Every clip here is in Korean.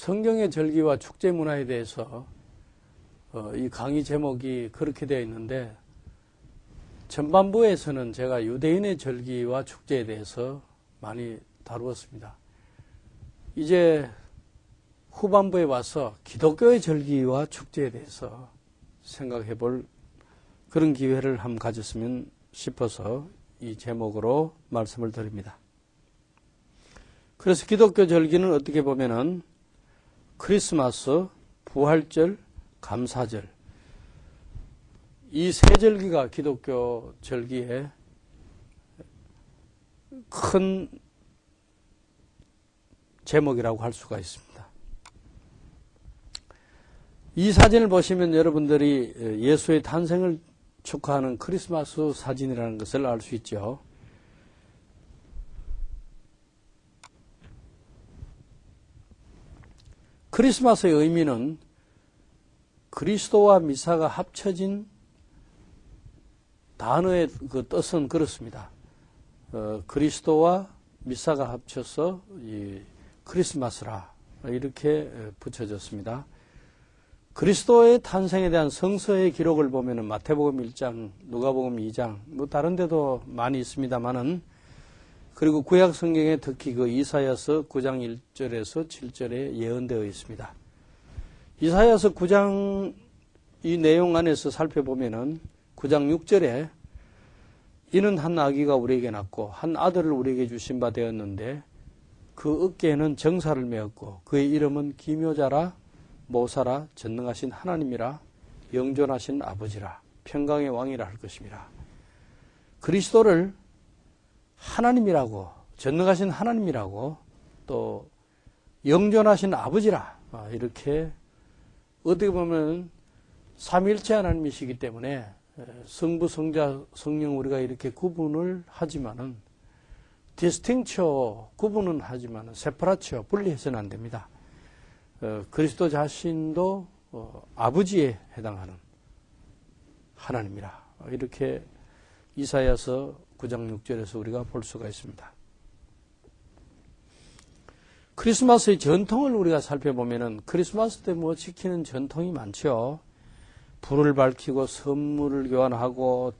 성경의 절기와 축제 문화에 대해서 어, 이 강의 제목이 그렇게 되어 있는데 전반부에서는 제가 유대인의 절기와 축제에 대해서 많이 다루었습니다. 이제 후반부에 와서 기독교의 절기와 축제에 대해서 생각해 볼 그런 기회를 한번 가졌으면 싶어서 이 제목으로 말씀을 드립니다. 그래서 기독교 절기는 어떻게 보면은 크리스마스, 부활절, 감사절 이 세 절기가 기독교 절기의 큰 제목이라고 할 수가 있습니다. 이 사진을 보시면 여러분들이 예수의 탄생을 축하하는 크리스마스 사진이라는 것을 알 수 있죠. 크리스마스의 의미는 그리스도와 미사가 합쳐진 단어의 그 뜻은 그렇습니다. 어, 그리스도와 미사가 합쳐서 이 크리스마스라 이렇게 붙여졌습니다. 그리스도의 탄생에 대한 성서의 기록을 보면은 마태복음 1장, 누가복음 2장, 뭐 다른 데도 많이 있습니다만은 그리고 구약 성경에 특히 그 이사야서 9장 1절에서 7절에 예언되어 있습니다. 이사야서 9장 이 내용 안에서 살펴보면은 9장 6절에 이는 한 아기가 우리에게 낳고 한 아들을 우리에게 주신 바 되었는데 그 어깨에는 정사를 메었고 그의 이름은 기묘자라 모사라 전능하신 하나님이라 영존하신 아버지라 평강의 왕이라 할 것입니다. 그리스도를 하나님이라고 전능하신 하나님이라고 또 영존하신 아버지라 아, 이렇게 어떻게 보면 삼일체 하나님이시기 때문에 성부 성자 성령 우리가 이렇게 구분을 하지만은 디스팅처 구분은 하지만은 세퍼라처 분리해서는 안 됩니다. 어, 그리스도 자신도 어, 아버지에 해당하는 하나님이라 이렇게 이사야서 9장 6절에서 우리가 볼 수가 있습니다. 크리스마스의 전통을 우리가 살펴보면은 크리스마스 때 뭐 지키는 전통이 많죠. 불을 밝히고 선물을 교환하고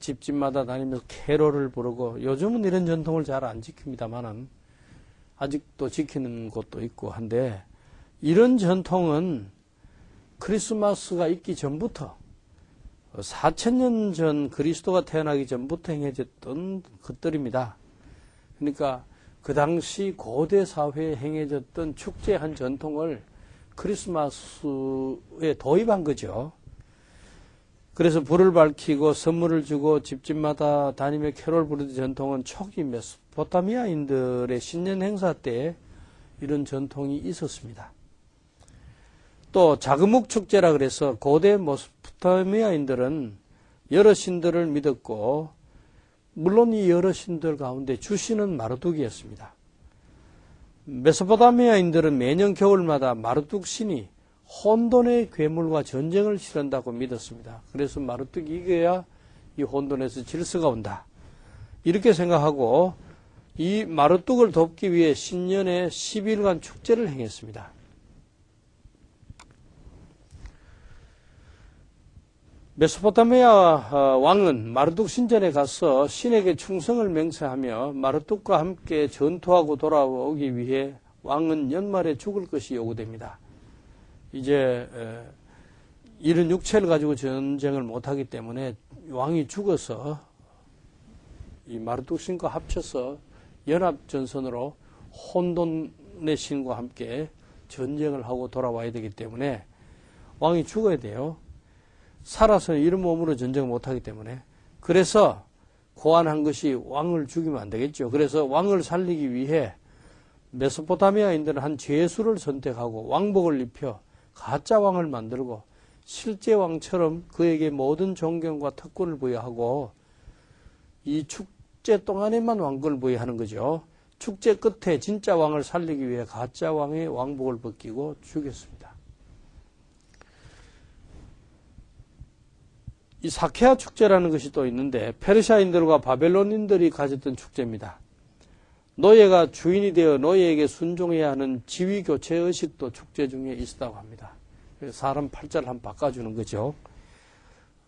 집집마다 다니면서 캐롤을 부르고 요즘은 이런 전통을 잘 안 지킵니다만은 아직도 지키는 곳도 있고 한데 이런 전통은 크리스마스가 있기 전부터 4천년 전 그리스도가 태어나기 전부터 행해졌던 것들입니다. 그러니까 그 당시 고대 사회에 행해졌던 축제 한 전통을 크리스마스에 도입한 거죠. 그래서 불을 밝히고 선물을 주고 집집마다 다니며 캐롤 부르는 전통은 초기 메소포타미아인들의 신년 행사 때 이런 전통이 있었습니다. 또 자금목 축제라 그래서 고대 메소포타미아인들은 여러 신들을 믿었고 물론 이 여러 신들 가운데 주신은 마르둑이었습니다. 메소포타미아인들은 매년 겨울마다 마르둑 신이 혼돈의 괴물과 전쟁을 치른다고 믿었습니다. 그래서 마르뚝이 이겨야 이 혼돈에서 질서가 온다. 이렇게 생각하고 이 마르뚝을 돕기 위해 신년에 10일간 축제를 행했습니다. 메소포타미아 어, 왕은 마르뚝 신전에 가서 신에게 충성을 맹세하며 마르뚝과 함께 전투하고 돌아오기 위해 왕은 연말에 죽을 것이 요구됩니다. 이제 이런 육체를 가지고 전쟁을 못하기 때문에 왕이 죽어서 이 마르뚝 신과 합쳐서 연합 전선으로 혼돈의 신과 함께 전쟁을 하고 돌아와야 되기 때문에 왕이 죽어야 돼요. 살아서 이런 몸으로 전쟁을 못하기 때문에 그래서 고안한 것이 왕을 죽이면 안 되겠죠. 그래서 왕을 살리기 위해 메소포타미아인들은 한 죄수를 선택하고 왕복을 입혀 가짜 왕을 만들고 실제 왕처럼 그에게 모든 존경과 특권을 부여하고 이 축제 동안에만 왕권을 부여하는 거죠. 축제 끝에 진짜 왕을 살리기 위해 가짜 왕의 왕복을 벗기고 죽였습니다. 이 사케아 축제라는 것이 또 있는데 페르시아인들과 바벨론인들이 가졌던 축제입니다. 노예가 주인이 되어 노예에게 순종해야 하는 지위 교체 의식도 축제 중에 있었다고 합니다. 사람 팔자를 한번 바꿔주는 거죠.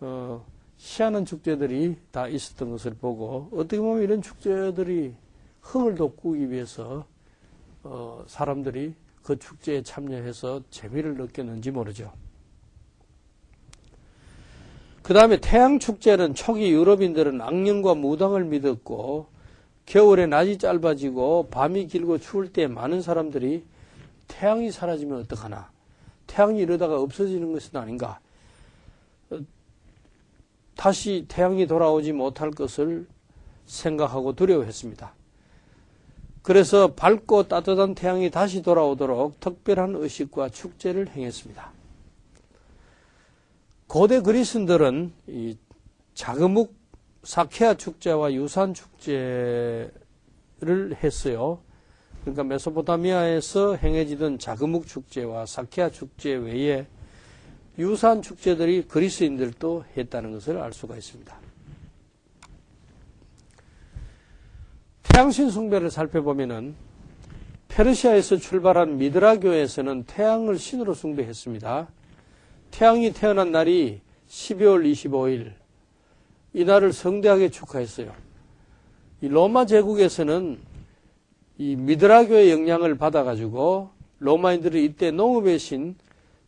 어, 희한한 축제들이 다 있었던 것을 보고 어떻게 보면 이런 축제들이 흥을 돋구기 위해서 어, 사람들이 그 축제에 참여해서 재미를 느꼈는지 모르죠. 그 다음에 태양축제는 초기 유럽인들은 악령과 무당을 믿었고 겨울에 낮이 짧아지고 밤이 길고 추울 때 많은 사람들이 태양이 사라지면 어떡하나 태양이 이러다가 없어지는 것은 아닌가 다시 태양이 돌아오지 못할 것을 생각하고 두려워했습니다. 그래서 밝고 따뜻한 태양이 다시 돌아오도록 특별한 의식과 축제를 행했습니다. 고대 그리스인들은 이 자그묵 사케아 축제와 유산 축제를 했어요. 그러니까 메소포타미아에서 행해지던 자그묵 축제와 사케아 축제 외에 유산 축제들이 그리스인들도 했다는 것을 알 수가 있습니다. 태양신 숭배를 살펴보면은 페르시아에서 출발한 미드라 교에서는 태양을 신으로 숭배했습니다. 태양이 태어난 날이 12월 25일 이 날을 성대하게 축하했어요. 이 로마 제국에서는 이 미드라교의 영향을 받아가지고 로마인들이 이때 농업의 신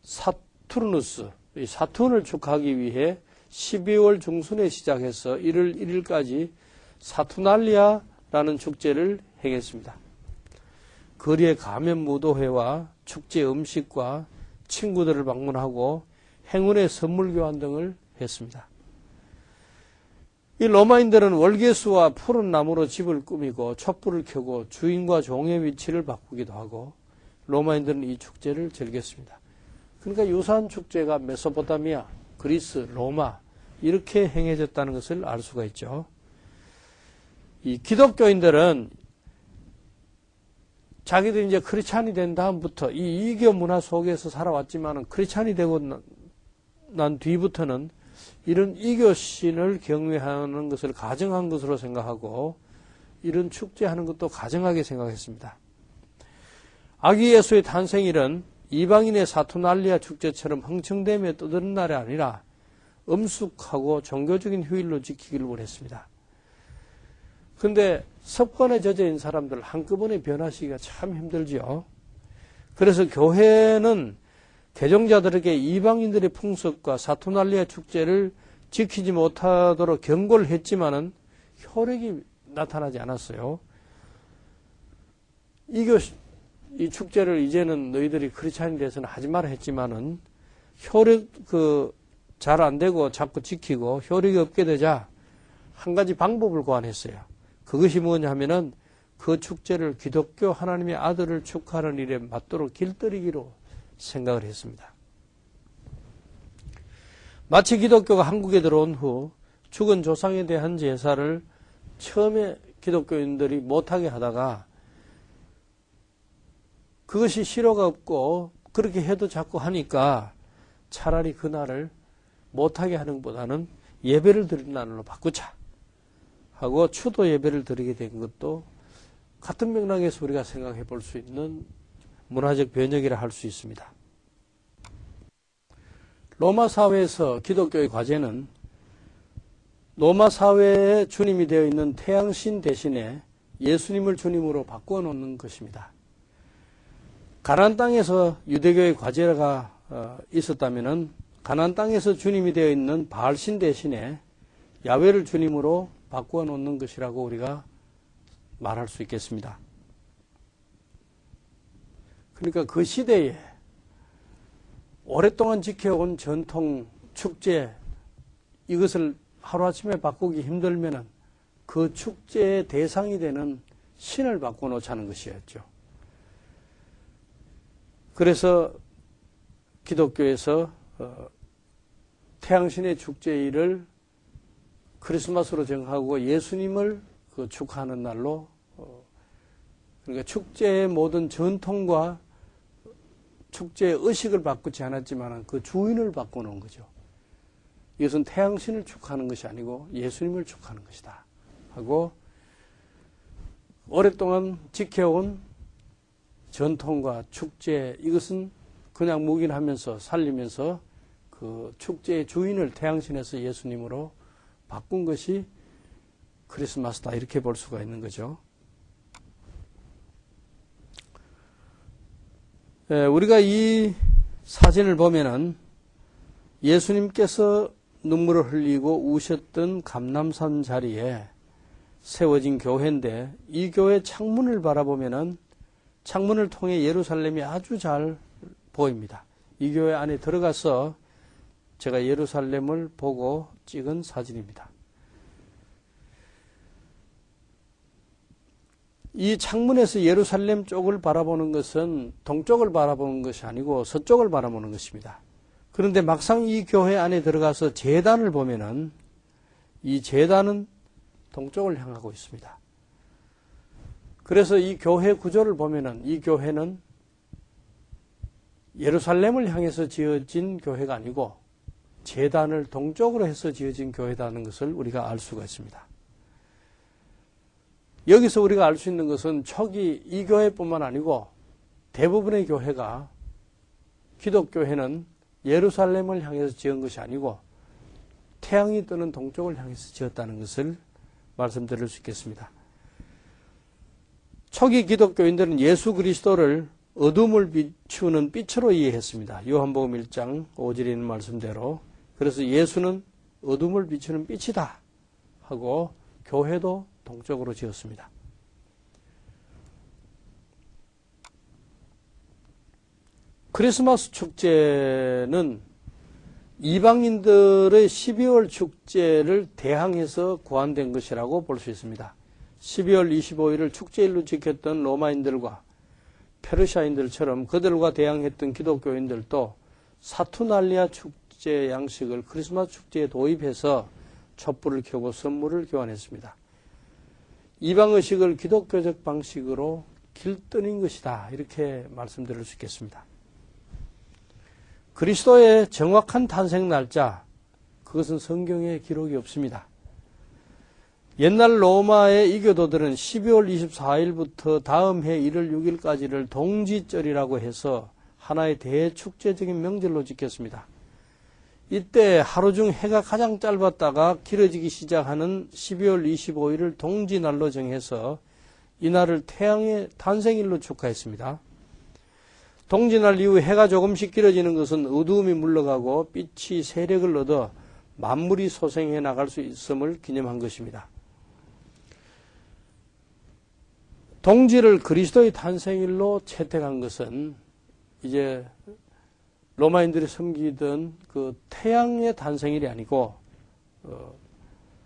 사투르누스, 사툰을 축하하기 위해 12월 중순에 시작해서 1월 1일까지 사투날리아라는 축제를 행했습니다. 거리의 가면 무도회와 축제 음식과 친구들을 방문하고 행운의 선물 교환 등을 했습니다. 이 로마인들은 월계수와 푸른 나무로 집을 꾸미고 촛불을 켜고 주인과 종의 위치를 바꾸기도 하고 로마인들은 이 축제를 즐겼습니다. 그러니까 유산 축제가 메소포타미아, 그리스, 로마 이렇게 행해졌다는 것을 알 수가 있죠. 이 기독교인들은 자기들이 이제 크리스찬이 된 다음부터 이 이교 문화 속에서 살아왔지만은 크리스찬이 되고 난 뒤부터는 이런 이교신을 경외하는 것을 가정한 것으로 생각하고 이런 축제하는 것도 가정하게 생각했습니다. 아기 예수의 탄생일은 이방인의 사투날리아 축제처럼 흥청대며 떠드는 날이 아니라 엄숙하고 종교적인 휴일로 지키기를 원했습니다. 근데 습관에 젖어있는 사람들 한꺼번에 변화시키기가 참 힘들지요. 그래서 교회는 개종자들에게 이방인들의 풍습과 사투날리아 축제를 지키지 못하도록 경고를 했지만은 효력이 나타나지 않았어요. 이교 이 축제를 이제는 너희들이 크리스찬이 돼서는 하지 마라 했지만은 효력 그 잘 안 되고 자꾸 지키고 효력이 없게 되자 한 가지 방법을 고안했어요. 그것이 뭐냐 하면은 그 축제를 기독교 하나님의 아들을 축하하는 일에 맞도록 길들이기로 생각을 했습니다. 마치 기독교가 한국에 들어온 후 죽은 조상에 대한 제사를 처음에 기독교인들이 못하게 하다가 그것이 실효가 없고 그렇게 해도 자꾸 하니까 차라리 그날을 못하게 하는 것보다는 예배를 드리는 날로 바꾸자 하고 추도 예배를 드리게 된 것도 같은 맥락에서 우리가 생각해 볼 수 있는 문화적 변혁이라 할 수 있습니다. 로마 사회에서 기독교의 과제는 로마 사회에 주님이 되어 있는 태양신 대신에 예수님을 주님으로 바꾸어 놓는 것입니다. 가나안 땅에서 유대교의 과제가 어, 있었다면은 가나안 땅에서 주님이 되어 있는 바알신 대신에 야외를 주님으로 바꾸어 놓는 것이라고 우리가 말할 수 있겠습니다. 그러니까 그 시대에 오랫동안 지켜온 전통 축제 이것을 하루아침에 바꾸기 힘들면은 그 축제의 대상이 되는 신을 바꿔놓자는 것이었죠. 그래서 기독교에서 어, 태양신의 축제일을 크리스마스로 정하고 예수님을 그 축하하는 날로 어, 그러니까 축제의 모든 전통과 축제의 의식을 바꾸지 않았지만 그 주인을 바꿔놓은 거죠. 이것은 태양신을 축하하는 것이 아니고 예수님을 축하하는 것이다. 하고 오랫동안 지켜온 전통과 축제 이것은 그냥 묵인하면서 살리면서 그 축제의 주인을 태양신에서 예수님으로 바꾼 것이 크리스마스다 이렇게 볼 수가 있는 거죠. 우리가 이 사진을 보면은 예수님께서 눈물을 흘리고 우셨던 감남산 자리에 세워진 교회인데 이 교회 창문을 바라보면은 창문을 통해 예루살렘이 아주 잘 보입니다. 이 교회 안에 들어가서 제가 예루살렘을 보고 찍은 사진입니다. 이 창문에서 예루살렘 쪽을 바라보는 것은 동쪽을 바라보는 것이 아니고 서쪽을 바라보는 것입니다. 그런데 막상 이 교회 안에 들어가서 재단을 보면은 이 재단은 동쪽을 향하고 있습니다. 그래서 이 교회 구조를 보면은 이 교회는 예루살렘을 향해서 지어진 교회가 아니고 재단을 동쪽으로 해서 지어진 교회다는 것을 우리가 알 수가 있습니다. 여기서 우리가 알 수 있는 것은 초기 이 교회뿐만 아니고 대부분의 교회가 기독교회는 예루살렘을 향해서 지은 것이 아니고 태양이 뜨는 동쪽을 향해서 지었다는 것을 말씀드릴 수 있겠습니다. 초기 기독교인들은 예수 그리스도를 어둠을 비추는 빛으로 이해했습니다. 요한복음 1장 5절에 있는 말씀대로. 그래서 예수는 어둠을 비추는 빛이다 하고 교회도 동쪽으로 지었습니다. 크리스마스 축제는 이방인들의 12월 축제를 대항해서 고안된 것이라고 볼 수 있습니다. 12월 25일을 축제일로 지켰던 로마인들과 페르시아인들처럼 그들과 대항했던 기독교인들도 사투날리아 축제 양식을 크리스마스 축제에 도입해서 촛불을 켜고 선물을 교환했습니다. 이방 의식을 기독교적 방식으로 길떠인 것이다. 이렇게 말씀드릴 수 있겠습니다. 그리스도의 정확한 탄생 날짜, 그것은 성경에 기록이 없습니다. 옛날 로마의 이교도들은 12월 24일부터 다음 해 1월 6일까지를 동지절이라고 해서 하나의 대축제적인 명절로 지켰습니다. 이때 하루 중 해가 가장 짧았다가 길어지기 시작하는 12월 25일을 동지날로 정해서 이날을 태양의 탄생일로 축하했습니다. 동지날 이후 해가 조금씩 길어지는 것은 어두움이 물러가고 빛이 세력을 얻어 만물이 소생해 나갈 수 있음을 기념한 것입니다. 동지를 그리스도의 탄생일로 채택한 것은 이제 로마인들이 섬기던 그 태양의 탄생일이 아니고 어,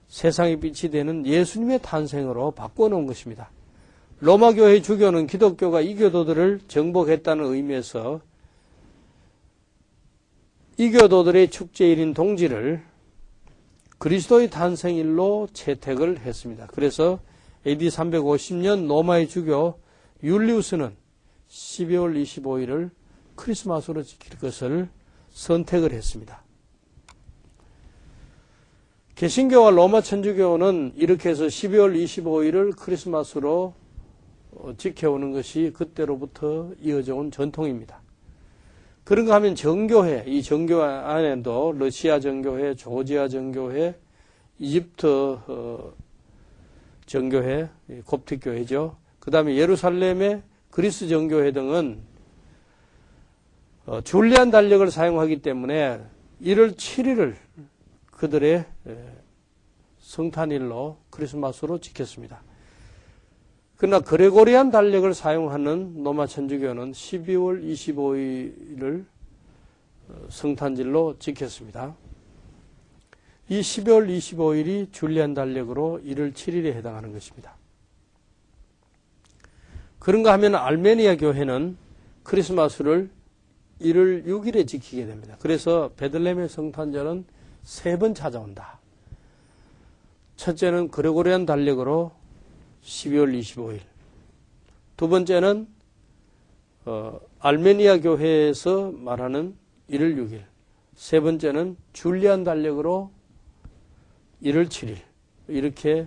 세상의 빛이 되는 예수님의 탄생으로 바꿔놓은 것입니다. 로마 교회의 주교는 기독교가 이교도들을 정복했다는 의미에서 이교도들의 축제일인 동지를 그리스도의 탄생일로 채택을 했습니다. 그래서 AD 350년 로마의 주교 율리우스는 12월 25일을 크리스마스로 지킬 것을 선택을 했습니다. 개신교와 로마 천주교는 이렇게 해서 12월 25일을 크리스마스로 어, 지켜오는 것이 그때로부터 이어져 온 전통입니다. 그런가 하면 정교회, 이 정교회 안에도 러시아 정교회, 조지아 정교회, 이집트 어, 정교회, 곱틱 교회죠. 그 다음에 예루살렘의 그리스 정교회 등은 어, 줄리안 달력을 사용하기 때문에 1월 7일을 그들의 성탄일로 크리스마스로 지켰습니다. 그러나 그레고리안 달력을 사용하는 로마 천주교는 12월 25일을 어, 성탄절로 지켰습니다. 이 12월 25일이 줄리안 달력으로 1월 7일에 해당하는 것입니다. 그런가 하면 알메니아 교회는 크리스마스를 1월 6일에 지키게 됩니다. 그래서 베들레헴의 성탄절은 세 번 찾아온다. 첫째는 그레고리안 달력으로 12월 25일. 두 번째는 어, 알메니아 교회에서 말하는 1월 6일. 세 번째는 줄리안 달력으로 1월 7일. 이렇게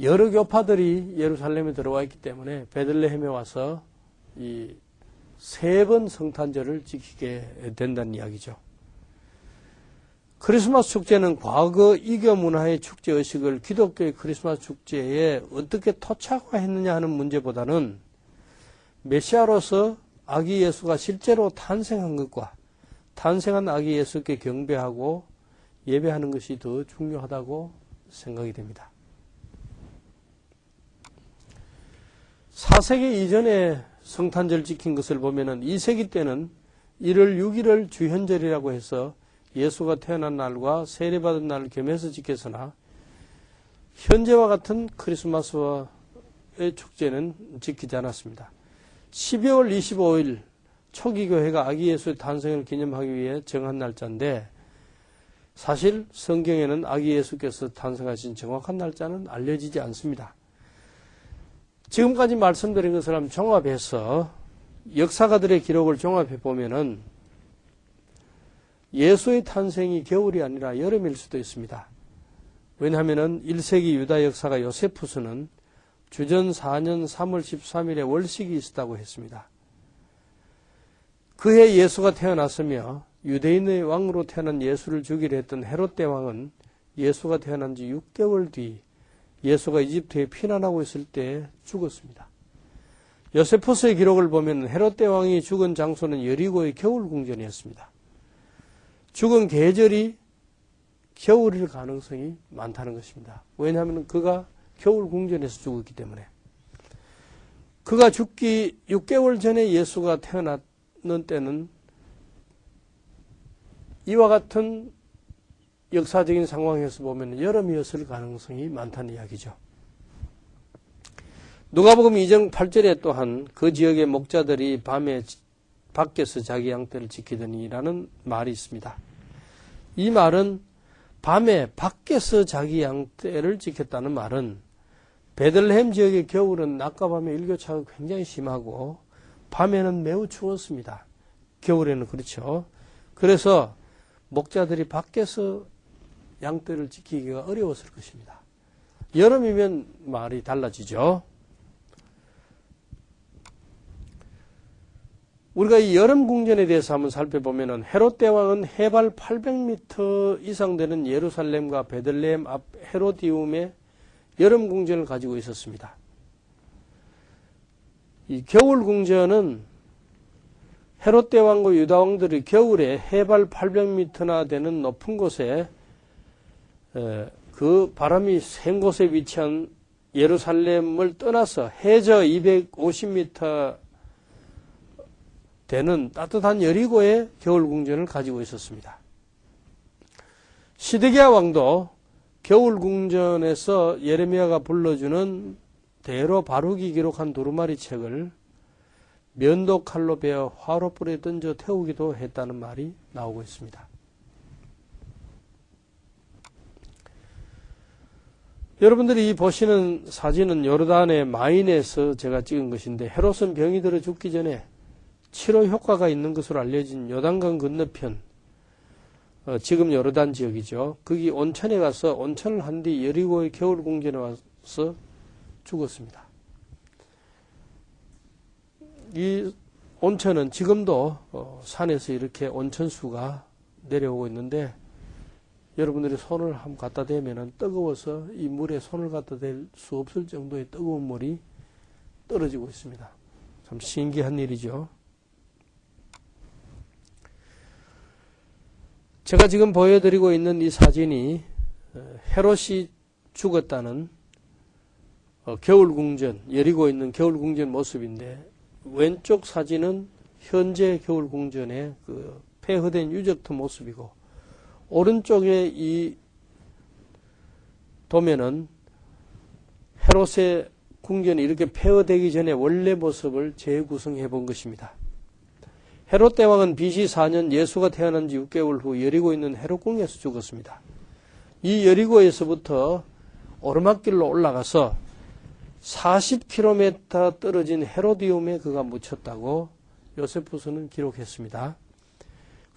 여러 교파들이 예루살렘에 들어와 있기 때문에 베들레헴에 와서 이 세 번 성탄절을 지키게 된다는 이야기죠. 크리스마스 축제는 과거 이교 문화의 축제 의식을 기독교의 크리스마스 축제에 어떻게 토착화했느냐 하는 문제보다는 메시아로서 아기 예수가 실제로 탄생한 것과 탄생한 아기 예수께 경배하고 예배하는 것이 더 중요하다고 생각이 됩니다. 4세기 이전에 성탄절 지킨 것을 보면은 2세기 때는 1월 6일을 주현절이라고 해서 예수가 태어난 날과 세례받은 날을 겸해서 지켰으나 현재와 같은 크리스마스의 축제는 지키지 않았습니다. 12월 25일 초기 교회가 아기 예수의 탄생을 기념하기 위해 정한 날짜인데 사실 성경에는 아기 예수께서 탄생하신 정확한 날짜는 알려지지 않습니다. 지금까지 말씀드린 것을 한번 종합해서 역사가들의 기록을 종합해 보면은 예수의 탄생이 겨울이 아니라 여름일 수도 있습니다. 왜냐하면 1세기 유다 역사가 요세푸스는 주전 4년 3월 13일에 월식이 있었다고 했습니다. 그해 예수가 태어났으며 유대인의 왕으로 태어난 예수를 죽이려 했던 헤롯 대왕은 예수가 태어난 지 6개월 뒤 예수가 이집트에 피난하고 있을 때 죽었습니다. 요세포스의 기록을 보면 헤롯 대왕이 죽은 장소는 여리고의 겨울 궁전이었습니다. 죽은 계절이 겨울일 가능성이 많다는 것입니다. 왜냐하면 그가 겨울 궁전에서 죽었기 때문에. 그가 죽기 6개월 전에 예수가 태어났는 때는 이와 같은 역사적인 상황에서 보면 여름이었을 가능성이 많다는 이야기죠. 누가복음 2장 8절에 또한 그 지역의 목자들이 밤에 밖에서 자기 양떼를 지키더니라는 말이 있습니다. 이 말은 밤에 밖에서 자기 양떼를 지켰다는 말은 베들레헴 지역의 겨울은 낮과 밤의 일교차가 굉장히 심하고 밤에는 매우 추웠습니다. 겨울에는 그렇죠. 그래서 목자들이 밖에서 양떼를 지키기가 어려웠을 것입니다. 여름이면 말이 달라지죠. 우리가 이 여름 궁전에 대해서 한번 살펴보면은 헤롯 대왕은 해발 800m 이상 되는 예루살렘과 베들레헴 앞 헤로디움에 여름 궁전을 가지고 있었습니다. 이 겨울 궁전은 헤롯 대왕과 유다 왕들이 겨울에 해발 800m나 되는 높은 곳에 그 바람이 센 곳에 위치한 예루살렘을 떠나서 해저 250m 되는 따뜻한 여리고의 겨울 궁전을 가지고 있었습니다. 시드기야 왕도 겨울 궁전에서 예레미야가 불러주는 대로 바룩이 기록한 두루마리 책을 면도 칼로 베어 화로 불에 던져 태우기도 했다는 말이 나오고 있습니다. 여러분들이 보시는 사진은 요르단의 마인에서 제가 찍은 것인데 헤롯은 병이 들어 죽기 전에 치료 효과가 있는 것으로 알려진 요단강 건너편 어, 지금 요르단 지역이죠. 거기 온천에 가서 온천을 한 뒤 여리고의 겨울 궁전에 와서 죽었습니다. 이 온천은 지금도 어, 산에서 이렇게 온천수가 내려오고 있는데 여러분들이 손을 한번 갖다 대면은 뜨거워서 이 물에 손을 갖다 댈 수 없을 정도의 뜨거운 물이 떨어지고 있습니다. 참 신기한 일이죠. 제가 지금 보여드리고 있는 이 사진이 어, 헤롯이 죽었다는 어, 겨울궁전, 여리고 있는 겨울궁전 모습인데 왼쪽 사진은 현재 겨울궁전의 그 폐허된 유적터 모습이고 오른쪽에 이 도면은 헤롯의 궁전이 이렇게 폐허되기 전에 원래 모습을 재구성해 본 것입니다. 헤롯 대왕은 BC 4년 예수가 태어난 지 6개월 후 여리고 있는 헤롯궁에서 죽었습니다. 이 여리고에서부터 오르막길로 올라가서 40km 떨어진 헤로디움에 그가 묻혔다고 요세푸스는 기록했습니다.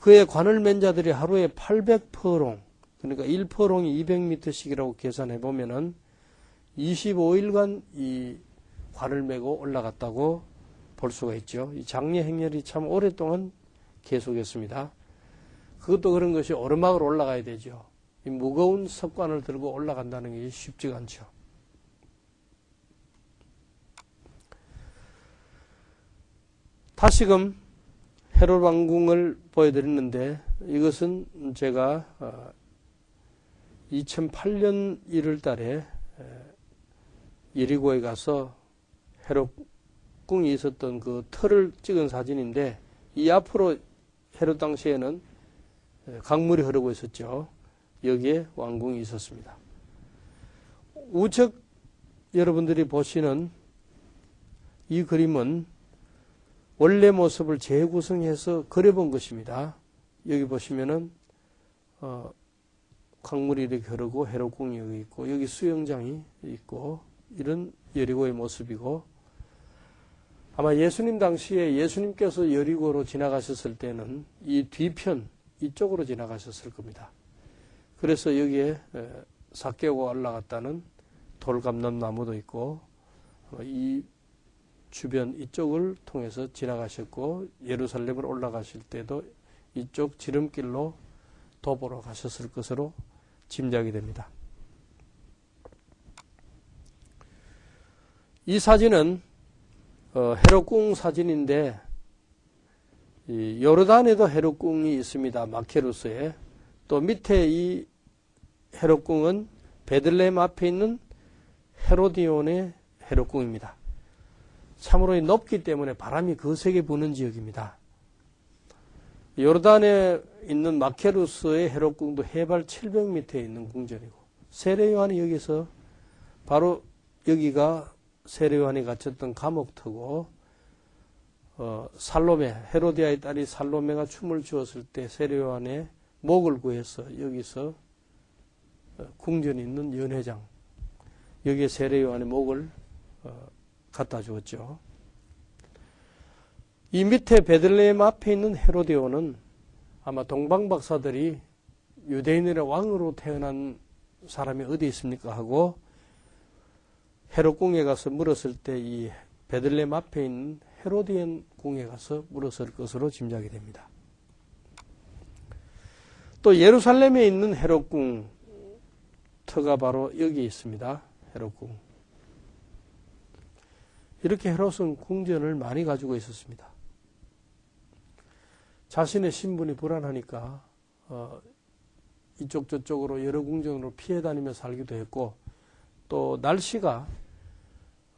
그의 관을 맨 자들이 하루에 800퍼롱, 그러니까 1퍼롱이 200m씩이라고 계산해 보면은 25일간 이 관을 메고 올라갔다고 볼 수가 있죠. 이 장례 행렬이 참 오랫동안 계속했습니다. 그것도 그런 것이 오르막으로 올라가야 되죠. 이 무거운 석관을 들고 올라간다는 게 쉽지가 않죠. 다시금 헤롯 왕궁을 보여드렸는데 이것은 제가 2008년 어, 1월 달에 예리고에 가서 헤롯궁이 있었던 그 틀을 찍은 사진인데 이 앞으로 헤롯 당시에는 강물이 흐르고 있었죠. 여기에 왕궁이 있었습니다. 우측 여러분들이 보시는 이 그림은 원래 모습을 재구성해서 그려본 것입니다. 여기 보시면은 어, 강물이 이렇게 흐르고 해로궁이 여기 있고 여기 수영장이 있고 이런 여리고의 모습이고 아마 예수님 당시에 예수님께서 여리고로 지나가셨을 때는 이 뒤편 이쪽으로 지나가셨을 겁니다. 그래서 여기에 사개오가 올라갔다는 돌 감는 나무도 있고 이 주변 이쪽을 통해서 지나가셨고 예루살렘을 올라가실 때도 이쪽 지름길로 도보로 가셨을 것으로 짐작이 됩니다. 이 사진은 어, 헤롯궁 사진인데 요르단에도 헤롯궁이 있습니다. 마케루스에 또 밑에 이 헤롯궁은 베들레헴 앞에 있는 헤로디온의 헤롯궁입니다. 참으로 높기 때문에 바람이 거세게 부는 지역입니다. 요르단에 있는 마케루스의 헤롯궁도 해발 700m에 있는 궁전이고 세례요한이 여기서 바로 여기가 세례요한이 갇혔던 감옥터고 어, 살로메 헤로디아의 딸이 살로메가 춤을 추었을 때 세례요한의 목을 구해서 여기서 어, 궁전이 있는 연회장 여기에 세례요한의 목을 어, 갖다 주었죠. 이 밑에 베들레헴 앞에 있는 헤로데오는 아마 동방 박사들이 유대인의 왕으로 태어난 사람이 어디 있습니까 하고 헤롯 궁에 가서 물었을 때 이 베들레헴 앞에 있는 헤로디엔 궁에 가서 물었을 것으로 짐작이 됩니다. 또 예루살렘에 있는 헤롯 궁 터가 바로 여기 있습니다. 헤롯 궁. 이렇게 헤롯은 궁전을 많이 가지고 있었습니다. 자신의 신분이 불안하니까 어, 이쪽 저쪽으로 여러 궁전으로 피해 다니며 살기도 했고 또 날씨가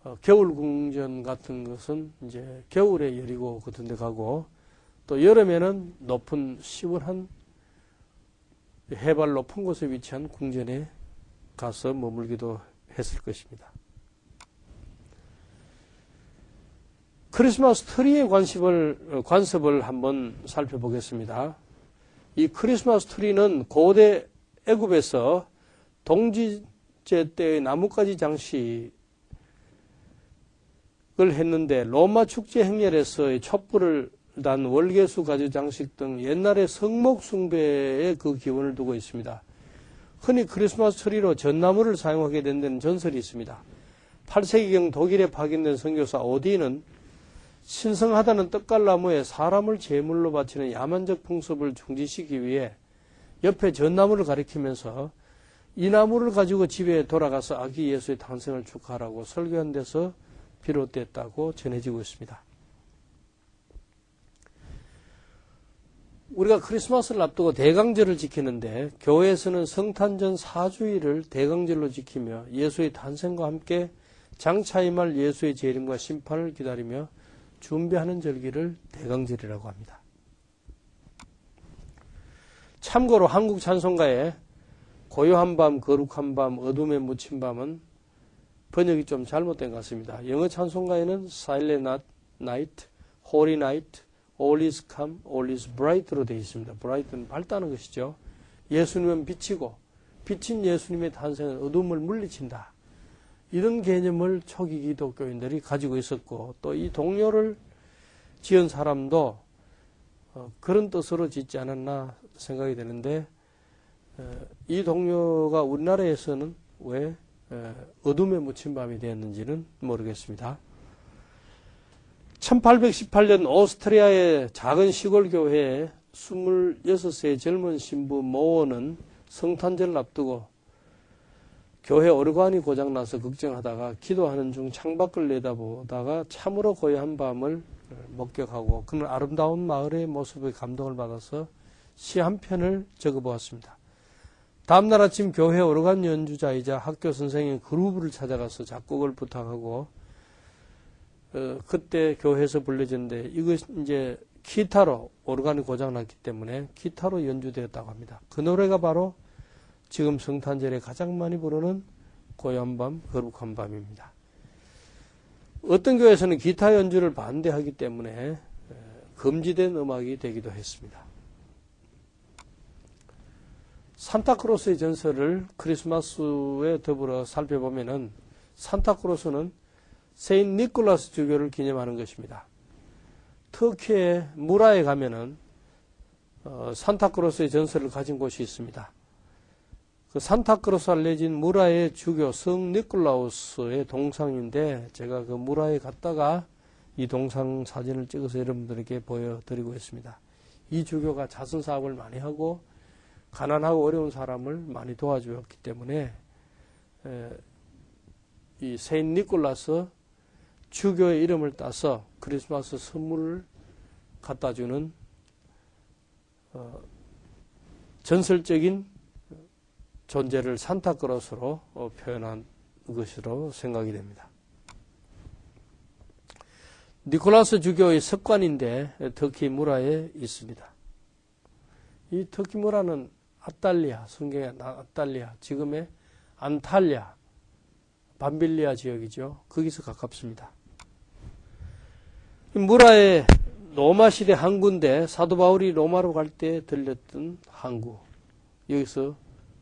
어, 겨울 궁전 같은 것은 이제 겨울에 여리고 같은 데 가고 또 여름에는 높은 시원한 해발 높은 곳에 위치한 궁전에 가서 머물기도 했을 것입니다. 크리스마스 트리의 관습을, 어, 관습을 한번 살펴보겠습니다. 이 크리스마스 트리는 고대 애굽에서 동지제 때의 나뭇가지 장식을 했는데 로마 축제 행렬에서의 촛불을 단 월계수 가지 장식 등 옛날의 성목 숭배의 그 기원을 두고 있습니다. 흔히 크리스마스 트리로 전나무를 사용하게 된 데는 전설이 있습니다. 8세기경 독일에 파견된 선교사 오디는 신성하다는 떡갈나무에 사람을 제물로 바치는 야만적 풍습을 중지시키기 위해 옆에 전나무를 가리키면서 이 나무를 가지고 집에 돌아가서 아기 예수의 탄생을 축하하라고 설교한 데서 비롯됐다고 전해지고 있습니다. 우리가 크리스마스를 앞두고 대강절을 지키는데 교회에서는 성탄전 4주일을 대강절로 지키며 예수의 탄생과 함께 장차 임할 예수의 재림과 심판을 기다리며 준비하는 절기를 대강절이라고 합니다. 참고로 한국 찬송가에 고요한 밤, 거룩한 밤, 어둠에 묻힌 밤은 번역이 좀 잘못된 것 같습니다. 영어 찬송가에는 Silent Night, Holy Night, All is calm, All is bright로 되어 있습니다. bright는 밝다는 것이죠. 예수님은 빛이고 빛인 예수님의 탄생은 어둠을 물리친다. 이런 개념을 초기 기독교인들이 가지고 있었고 또 이 동료를 지은 사람도 어, 그런 뜻으로 짓지 않았나 생각이 되는데 어, 이 동료가 우리나라에서는 왜 어둠에 묻힌 밤이 되었는지는 모르겠습니다. 1818년 오스트리아의 작은 시골 교회에 26세의 젊은 신부 모어는 성탄절을 앞두고 교회 오르관이 고장나서 걱정하다가 기도하는 중 창밖을 내다보다가 참으로 고요한 밤을 목격하고 그는 아름다운 마을의 모습에 감동을 받아서 시 한 편을 적어보았습니다. 다음날 아침 교회 오르간 연주자이자 학교 선생님 그루브를 찾아가서 작곡을 부탁하고 어, 그때 교회에서 불려졌는데 이것 이제 기타로 오르간이 고장났기 때문에 기타로 연주되었다고 합니다. 그 노래가 바로 지금 성탄절에 가장 많이 부르는 고요한 밤, 거룩한 밤입니다. 어떤 교회에서는 기타 연주를 반대하기 때문에 금지된 음악이 되기도 했습니다. 산타크로스의 전설을 크리스마스에 더불어 살펴보면은 산타크로스는 세인 니콜라스 주교를 기념하는 것입니다. 터키의 무라에 가면은 어, 산타크로스의 전설을 가진 곳이 있습니다. 그 산타크로스 알레진 무라의 주교 성 니콜라우스의 동상인데 제가 그 무라에 갔다가 이 동상 사진을 찍어서 여러분들에게 보여드리고 있습니다. 이 주교가 자선 사업을 많이 하고 가난하고 어려운 사람을 많이 도와주었기 때문에 이 세인 니콜라스 주교의 이름을 따서 크리스마스 선물을 갖다 주는 어, 전설적인 존재를 산타크로스로 어, 표현한 것으로 생각이 됩니다. 니콜라스 주교의 석관인데 터키 무라에 있습니다. 이 터키 무라는 아탈리아, 성경의 아탈리아, 지금의 안탈리아, 반빌리아 지역이죠. 거기서 가깝습니다. 무라의 로마 시대 항구인데 사도 바울이 로마로 갈 때 들렸던 항구. 여기서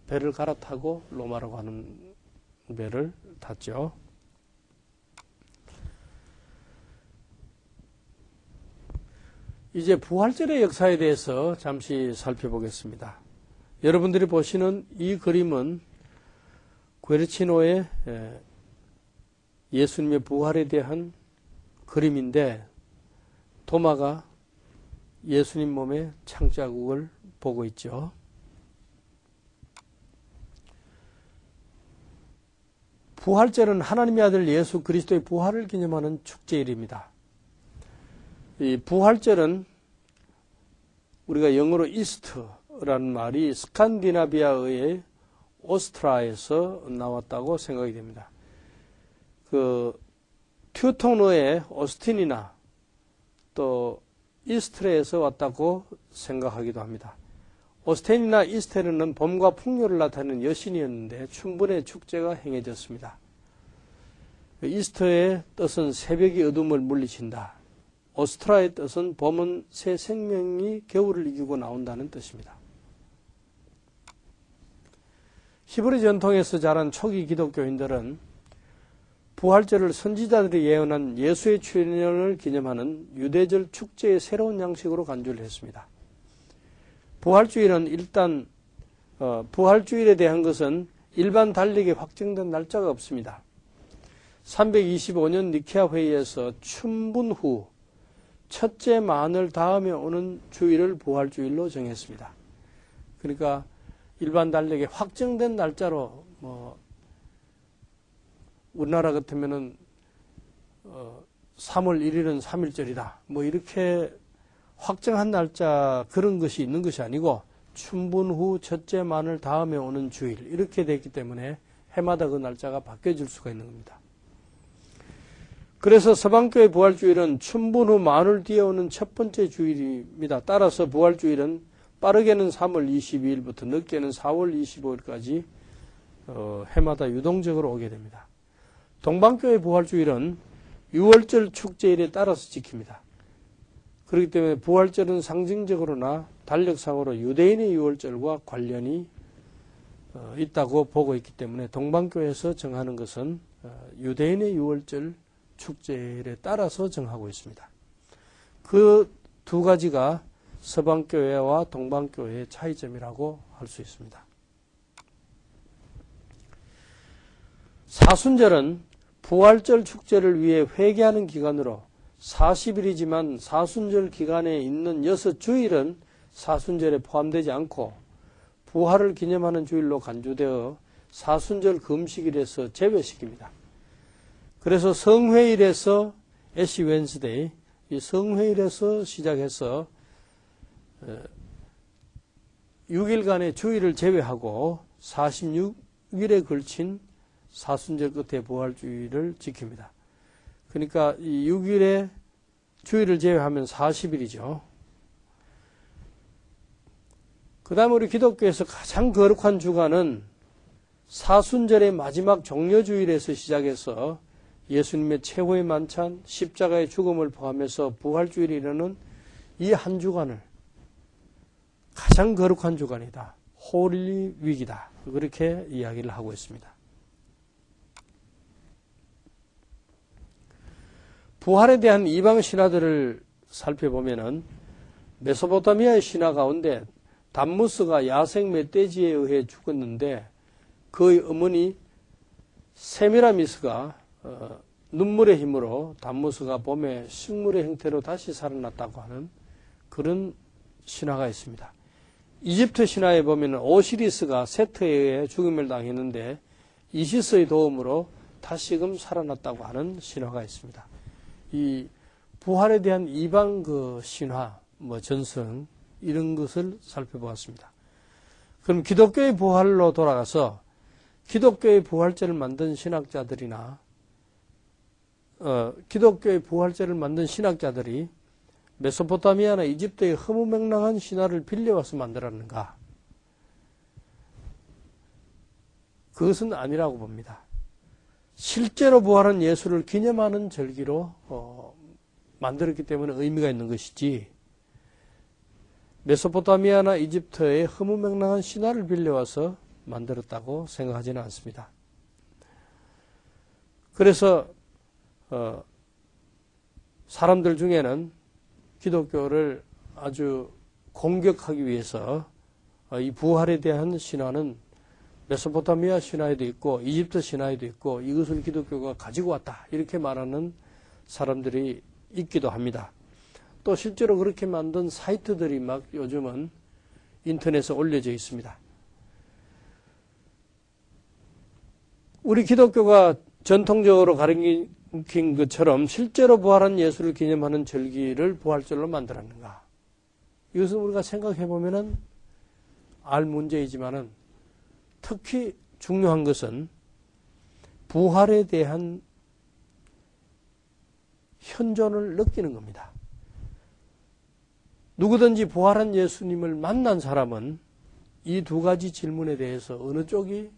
배를 갈아타고 로마로 가는 배를 탔죠. 이제 부활절의 역사에 대해서 잠시 살펴보겠습니다. 여러분들이 보시는 이 그림은 괴르치노의 예수님의 부활에 대한 그림인데 도마가 예수님 몸의 창자국을 보고 있죠. 부활절은 하나님의 아들 예수 그리스도의 부활을 기념하는 축제일입니다. 이 부활절은 우리가 영어로 이스트라는 말이 스칸디나비아의 오스트라에서 나왔다고 생각이 됩니다. 그 튜토너의 오스틴이나 또 이스트레에서 왔다고 생각하기도 합니다. 오스텐이나 이스테르는 봄과 풍요를 나타내는 여신이었는데 충분의 축제가 행해졌습니다. 이스터의 뜻은 새벽의 어둠을 물리친다. 오스트라의 뜻은 봄은 새 생명이 겨울을 이기고 나온다는 뜻입니다. 히브리 전통에서 자란 초기 기독교인들은 부활절을 선지자들이 예언한 예수의 출현을 기념하는 유대절 축제의 새로운 양식으로 간주를 했습니다. 부활주일은 일단 어, 부활주일에 대한 것은 일반 달력에 확정된 날짜가 없습니다. 325년 니케아 회의에서 춘분 후 첫째 마늘 다음에 오는 주일을 부활주일로 정했습니다. 그러니까 일반 달력에 확정된 날짜로 뭐 우리나라 같으면은 어 3월 1일은 3일절이다. 뭐 이렇게 확정한 날짜 그런 것이 있는 것이 아니고 춘분 후 첫째 마늘 다음에 오는 주일 이렇게 됐기 때문에 해마다 그 날짜가 바뀌어질 수가 있는 겁니다. 그래서 서방교회 부활주일은 춘분 후 마늘 뒤에 오는 첫 번째 주일입니다. 따라서 부활주일은 빠르게는 3월 22일부터 늦게는 4월 25일까지 어, 해마다 유동적으로 오게 됩니다. 동방교회 부활주일은 6월절 축제일에 따라서 지킵니다. 그렇기 때문에 부활절은 상징적으로나 달력상으로 유대인의 유월절과 관련이 어, 있다고 보고 있기 때문에 동방교회에서 정하는 것은 어, 유대인의 유월절 축제일에 따라서 정하고 있습니다. 그 두 가지가 서방교회와 동방교회의 차이점이라고 할 수 있습니다. 사순절은 부활절 축제를 위해 회개하는 기간으로 40일이지만 사순절 기간에 있는 여섯 주일은 사순절에 포함되지 않고 부활을 기념하는 주일로 간주되어 사순절 금식일에서 제외시킵니다. 그래서 성회일에서 애시 웬스데이, 이 성회일에서 시작해서 6일간의 어, 주일을 제외하고 46일에 걸친 사순절 끝에 부활주의를 지킵니다. 그러니까 이 6일에 주일을 제외하면 40일이죠. 그 다음 우리 기독교에서 가장 거룩한 주간은 사순절의 마지막 종려주일에서 시작해서 예수님의 최후의 만찬, 십자가의 죽음을 포함해서 부활주일에 이르는 이 한 주간을 가장 거룩한 주간이다. Holy Week이다. 그렇게 이야기를 하고 있습니다. 부활에 대한 이방 신화들을 살펴보면은 메소포타미아의 신화 가운데 담무스가 야생 멧돼지에 의해 죽었는데 그의 어머니 세미라미스가 어, 눈물의 힘으로 담무스가 봄에 식물의 형태로 다시 살아났다고 하는 그런 신화가 있습니다. 이집트 신화에 보면 오시리스가 세트에 의해 죽음을 당했는데 이시스의 도움으로 다시금 살아났다고 하는 신화가 있습니다. 이 부활에 대한 이방 그 신화, 뭐 전승 이런 것을 살펴보았습니다. 그럼 기독교의 부활로 돌아가서 기독교의 부활제를 만든 신학자들이나 어, 기독교의 부활제를 만든 신학자들이 메소포타미아나 이집트의 허무맹랑한 신화를 빌려와서 만들었는가? 그것은 아니라고 봅니다. 실제로 부활한 예수를 기념하는 절기로 어, 만들었기 때문에 의미가 있는 것이지 메소포타미아나 이집트의 허무맹랑한 신화를 빌려와서 만들었다고 생각하지는 않습니다. 그래서 어, 사람들 중에는 기독교를 아주 공격하기 위해서 어, 이 부활에 대한 신화는 메소포타미아 신화에도 있고 이집트 신화에도 있고 이것을 기독교가 가지고 왔다 이렇게 말하는 사람들이 있기도 합니다. 또 실제로 그렇게 만든 사이트들이 막 요즘은 인터넷에 올려져 있습니다. 우리 기독교가 전통적으로 가르친 것처럼 실제로 부활한 예수를 기념하는 절기를 부활절로 만들었는가? 이것은 우리가 생각해 보면은 알 문제이지만은 특히 중요한 것은 부활에 대한 현존을 느끼는 겁니다. 누구든지 부활한 예수님을 만난 사람은 이 두 가지 질문에 대해서 어느 쪽이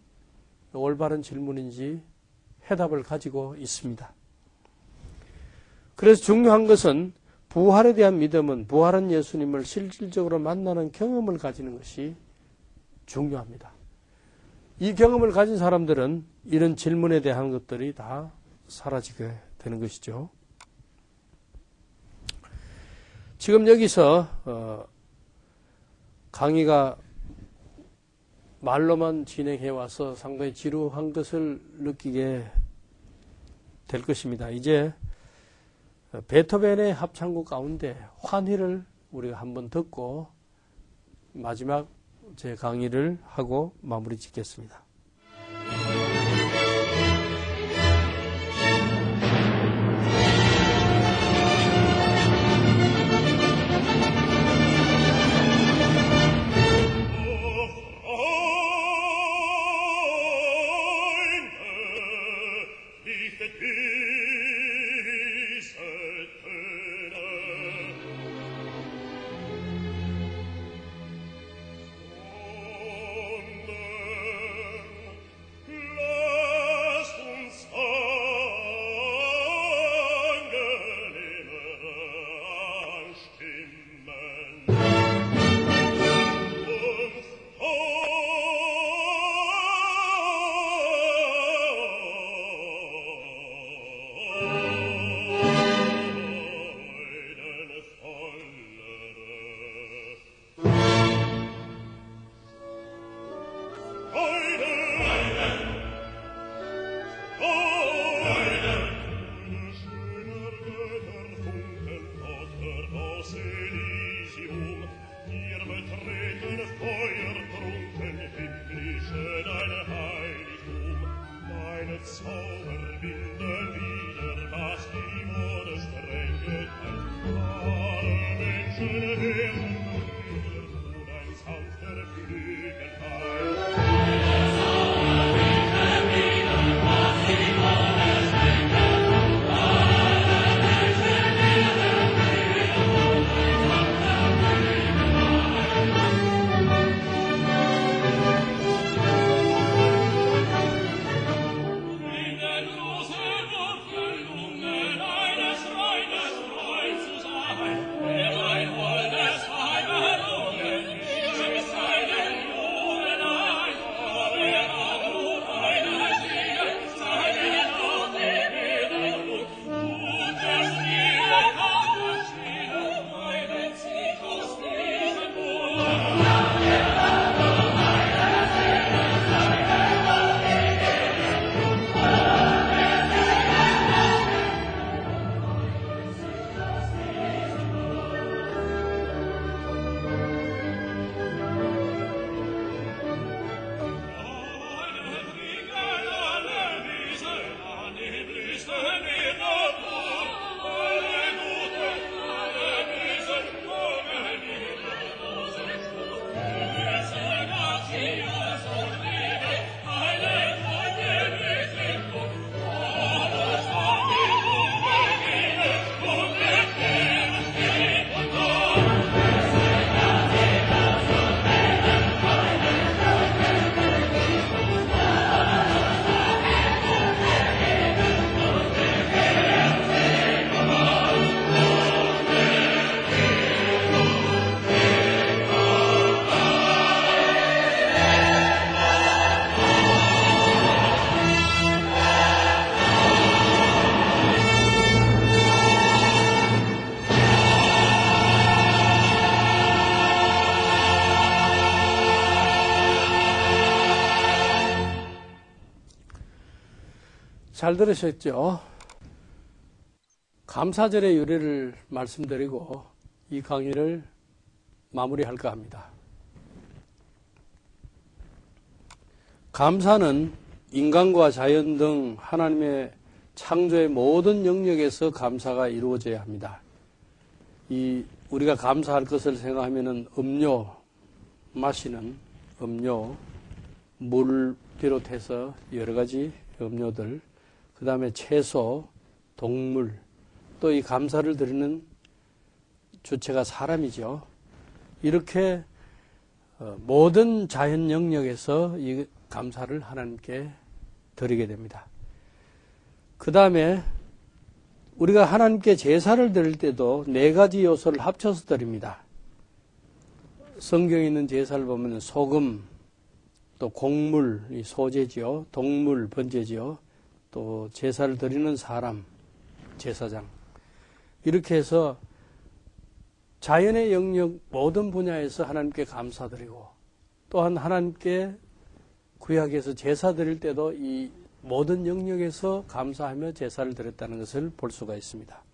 올바른 질문인지 해답을 가지고 있습니다. 그래서 중요한 것은 부활에 대한 믿음은 부활한 예수님을 실질적으로 만나는 경험을 가지는 것이 중요합니다. 이 경험을 가진 사람들은 이런 질문에 대한 것들이 다 사라지게 되는 것이죠. 지금 여기서 어, 강의가 말로만 진행해 와서 상당히 지루한 것을 느끼게 될 것입니다. 이제 베토벤의 합창곡 가운데 환희를 우리가 한번 듣고 마지막 제 강의를 하고 마무리 짓겠습니다. 잘 들으셨죠? 감사절의 유래를 말씀드리고 이 강의를 마무리할까 합니다. 감사는 인간과 자연 등 하나님의 창조의 모든 영역에서 감사가 이루어져야 합니다. 이 우리가 감사할 것을 생각하면은 음료 마시는 음료 물 비롯해서 여러 가지 음료들 그 다음에 채소 동물 또 이 감사를 드리는 주체가 사람이죠. 이렇게 어, 모든 자연 영역에서 이 감사를 하나님께 드리게 됩니다. 그 다음에 우리가 하나님께 제사를 드릴 때도 네 가지 요소를 합쳐서 드립니다. 성경에 있는 제사를 보면 소금, 또 곡물, 소재지요. 동물, 번제지요. 또 제사를 드리는 사람, 제사장. 이렇게 해서 자연의 영역 모든 분야에서 하나님께 감사드리고 또한 하나님께 구약에서 제사 드릴 때도 이 모든 영역에서 감사하며 제사를 드렸다는 것을 볼 수가 있습니다.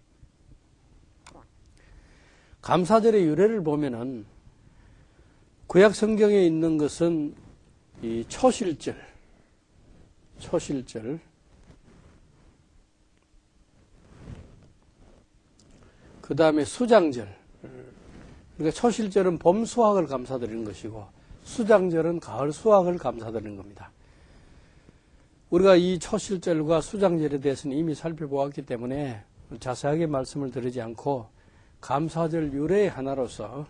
감사절의 유래를 보면은 구약 성경에 있는 것은 이 초실절, 초실절, 그 다음에 수장절. 그러니까 초실절은 봄 수확을 감사드리는 것이고 수장절은 가을 수확을 감사드리는 겁니다. 우리가 이 초실절과 수장절에 대해서는 이미 살펴보았기 때문에 자세하게 말씀을 드리지 않고 감사절 유래의 하나로서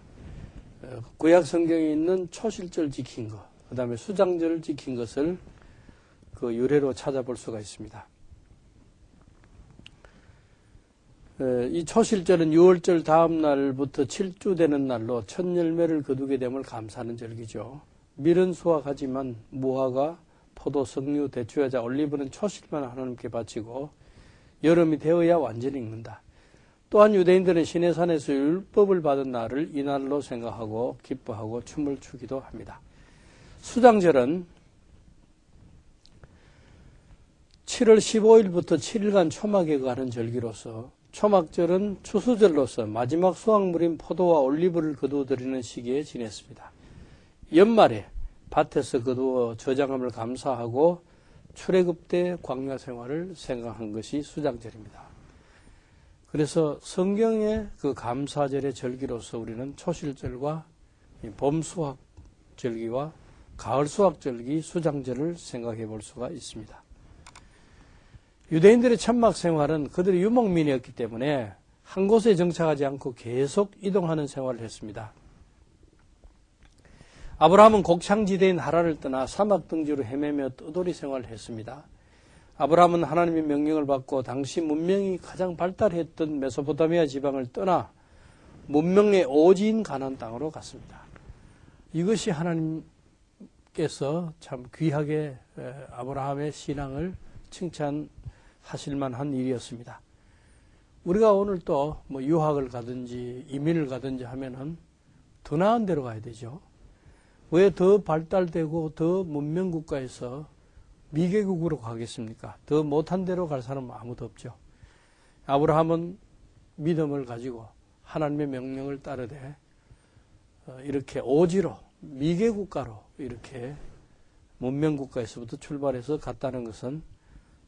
어, 구약 성경에 있는 초실절 지킨 것, 그 다음에 수장절을 지킨 것을 그 유래로 찾아볼 수가 있습니다. 어, 이 초실절은 6월절 다음 날부터 7주 되는 날로 첫 열매를 거두게 됨을 감사하는 절기죠. 밀은 수확하지만 무화과 포도, 석류, 대추, 여자, 올리브는 초실만 하나님께 바치고 여름이 되어야 완전히 익는다. 또한 유대인들은 시내산에서 율법을 받은 날을 이 날로 생각하고 기뻐하고 춤을 추기도 합니다. 수장절은 7월 15일부터 7일간 초막에 가는 절기로서 초막절은 추수절로서 마지막 수확물인 포도와 올리브를 거두어드리는 시기에 지냈습니다. 연말에 밭에서 거두어 저장함을 감사하고 출애굽 때 광야 생활을 생각한 것이 수장절입니다. 그래서 성경의 그 감사절의 절기로서 우리는 초실절과 봄 수확 절기와 가을 수확 절기 수장절을 생각해 볼 수가 있습니다. 유대인들의 천막 생활은 그들이 유목민이었기 때문에 한 곳에 정착하지 않고 계속 이동하는 생활을 했습니다. 아브라함은 곡창지대인 하라를 떠나 사막 등지로 헤매며 떠돌이 생활을 했습니다. 아브라함은 하나님의 명령을 받고 당시 문명이 가장 발달했던 메소포타미아 지방을 떠나 문명의 오지인 가난 땅으로 갔습니다. 이것이 하나님께서 참 귀하게 아브라함의 신앙을 칭찬 하실 만한 일이었습니다. 우리가 오늘 또 뭐 유학을 가든지 이민을 가든지 하면은 더 나은 데로 가야 되죠. 왜 더 발달되고 더 문명 국가에서 미개국으로 가겠습니까? 더 못한 데로 갈 사람은 아무도 없죠. 아브라함은 믿음을 가지고 하나님의 명령을 따르되 어, 이렇게 오지로 미개 국가로 이렇게 문명 국가에서부터 출발해서 갔다는 것은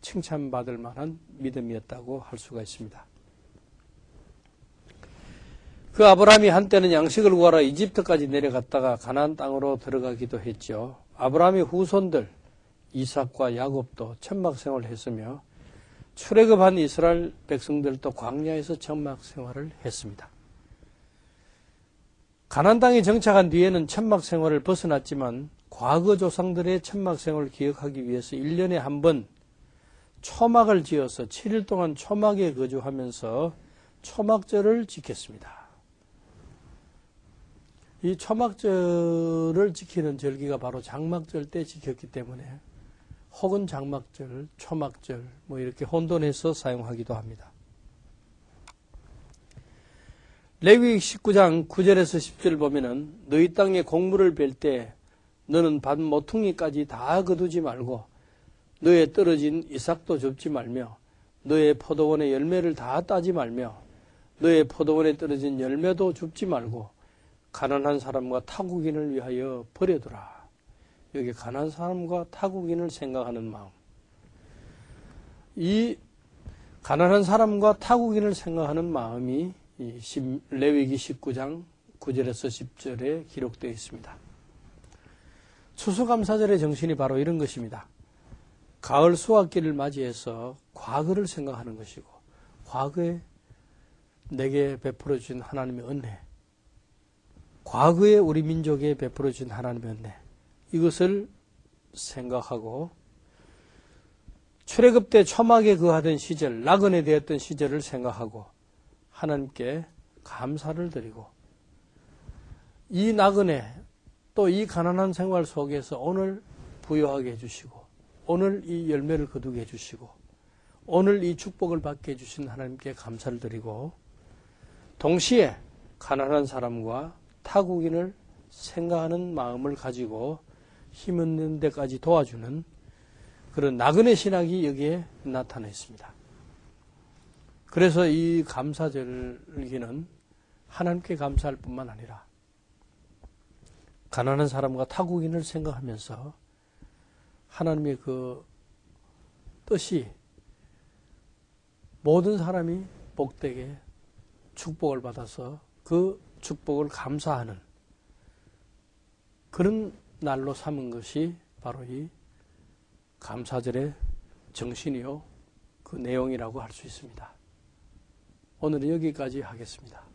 칭찬받을 만한 믿음이었다고 할 수가 있습니다. 그 아브라함이 한때는 양식을 구하러 이집트까지 내려갔다가 가나안 땅으로 들어가기도 했죠. 아브라함의 후손들 이삭과 야곱도 천막 생활을 했으며 출애굽한 이스라엘 백성들도 광야에서 천막 생활을 했습니다. 가난 땅에 정착한 뒤에는 천막 생활을 벗어났지만 과거 조상들의 천막 생활을 기억하기 위해서 1년에 한 번 초막을 지어서 7일 동안 초막에 거주하면서 초막절을 지켰습니다. 이 초막절을 지키는 절기가 바로 장막절 때 지켰기 때문에 혹은 장막절, 초막절 뭐 이렇게 혼돈해서 사용하기도 합니다. 레위기 19장 9절에서 10절 보면은 너희 땅에 곡물을 벨 때 너는 밭 모퉁이까지 다 거두지 말고 너의 떨어진 이삭도 줍지 말며 너의 포도원의 열매를 다 따지 말며 너의 포도원에 떨어진 열매도 줍지 말고 가난한 사람과 타국인을 위하여 버려두라. 여기 가난한 사람과 타국인을 생각하는 마음. 이 가난한 사람과 타국인을 생각하는 마음이 레위기 19장 9절에서 10절에 기록되어 있습니다. 추수감사절의 정신이 바로 이런 것입니다. 가을 수확기를 맞이해서 과거를 생각하는 것이고 과거에 내게 베풀어 주신 하나님의 은혜 과거에 우리 민족에 베풀어 주신 하나님의 은혜 이것을 생각하고 출애굽 때 초막에 거하던 시절 나그네 되었던 시절을 생각하고 하나님께 감사를 드리고 이 나그네 또이 가난한 생활 속에서 오늘 부여하게 해주시고 오늘 이 열매를 거두게 해주시고 오늘 이 축복을 받게 해주신 하나님께 감사를 드리고 동시에 가난한 사람과 타국인을 생각하는 마음을 가지고 힘있는 데까지 도와주는 그런 나그네 신학이 여기에 나타나 있습니다. 그래서 이 감사절기는 하나님께 감사할 뿐만 아니라 가난한 사람과 타국인을 생각하면서 하나님의 그 뜻이 모든 사람이 복되게 축복을 받아서 그 축복을 감사하는 그런 날로 삼은 것이 바로 이 감사절의 정신이요 그 내용이라고 할 수 있습니다. 오늘은 여기까지 하겠습니다.